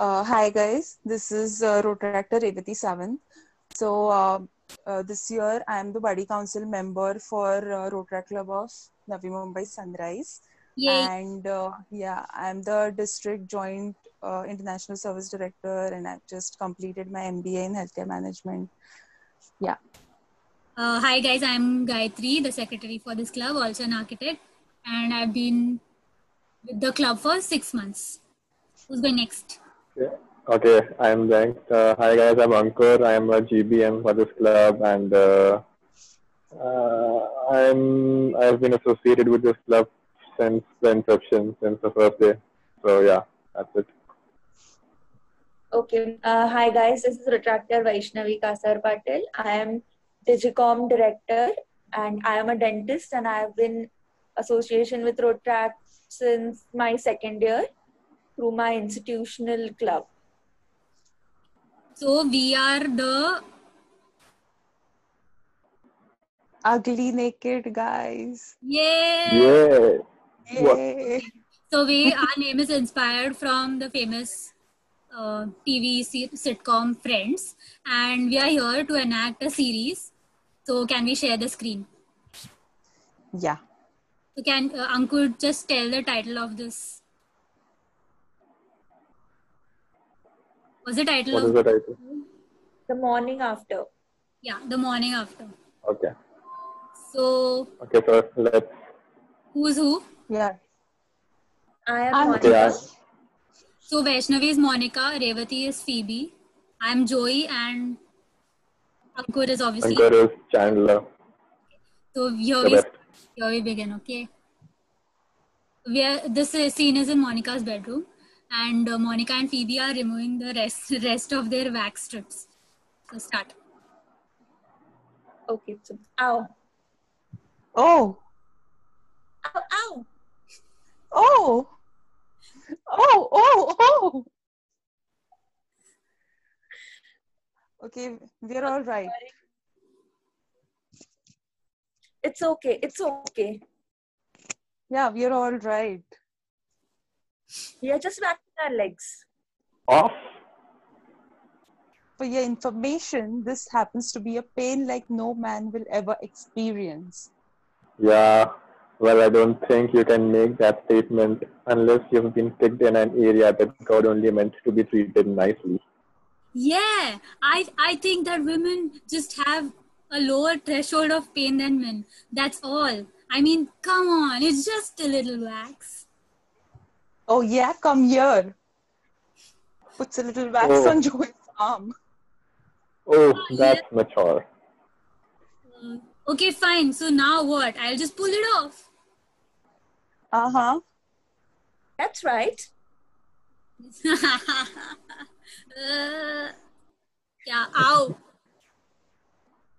Uh, hi guys, this is uh, Rotaractor Revati Savan. So uh, uh, this year I am the body council member for uh, Rotaract Club of Navi Mumbai Sunrise, Yay. and uh, yeah, I am the district joint uh, international service director, and I've just completed my MBA in healthcare management. Yeah, Uh, hi guys, I'm Gayatri, the secretary for this club, also an architect, and I've been with the club for six months. Who's going next? Yeah. Okay, I'm Zank. Uh, hi guys, I'm Ankur. I'm a GBM for this club, and uh, uh, I'm I've been associated with this club since the inception, since the first day. So yeah, that's it. Okay. Uh, hi guys, this is Rotaractor Vaishnavi Kasar Patel. I am Digicom director and I am a dentist and I have been association with Rotaract since my second year through my institutional club. So we are the ugly naked guys. yeah. Yeah. What? Yay! So we our name is inspired from the famous uh, TV sitcom Friends, and we are here to enact a series. So can we share the screen? Yeah. So can uh, Ankur just tell the title of this? What's the title What of is the title? The morning after. yeah the morning after? Okay. So Okay, so let's. who's who? Yeah. I am I'm Monica. Okay, I, So Vaishnavi is Monica, Revati is Phoebe, I'm Joey, and Ankur is obviously. Ankur is Chandler. So here The we, best. here we begin, okay? We are, this scene is in Monica's bedroom, and uh, Monica and Phoebe are removing the rest rest of their wax strips. So start. Okay. So, ow. Oh. Ow, ow. Oh. Oh. Oh. Oh. Okay, we're all right. It's okay. It's okay. Yeah, we're all right. We are just waxing our legs. Off. For your information, this happens to be a pain like no man will ever experience. Yeah. Well, I don't think you can make that statement unless you've been kicked in an area that God only meant to be treated nicely. Yeah, I I think that women just have a lower threshold of pain than men. That's all. I mean, come on, it's just a little wax. Oh, yeah, come here. Puts a little wax Oh. on Joey's arm. Oh, that's mature. Uh, okay, fine. So now what? I'll just pull it off. Uh huh. That's right. uh, yeah, ow.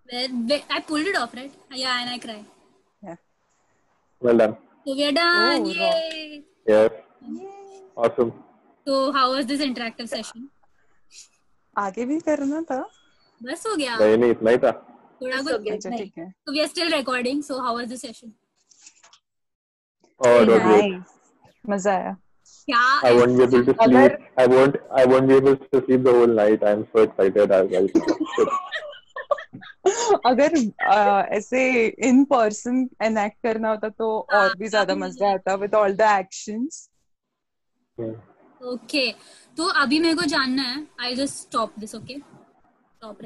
Where, where, I pulled it off, right? Yeah, and I cry. Yeah. Well done. So we are done. Oh. Yay! Yes. Awesome. So how was this interactive session? आगे भी करना था बस हो गया नहीं नहीं इतना ही था थोड़ा कुछ. अच्छा ठीक है So we are still recording. So how was the session? Oh, it. Nice. मज़ा आया Yeah. I won't be able to अगर- sleep. I won't. I won't be able to sleep the whole night. I'm so excited as well. अगर ऐसे in person enact करना होता तो और भी ज़्यादा मज़ा आता with all the actions okay तो अभी मेरे को जानना है I just stop this okay stop